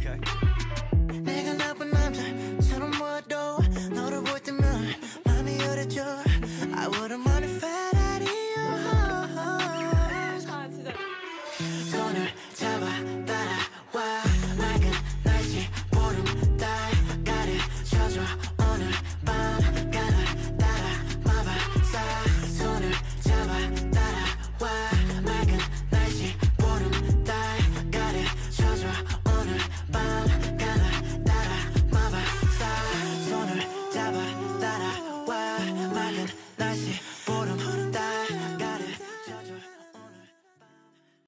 Okay.